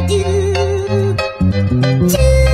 Do do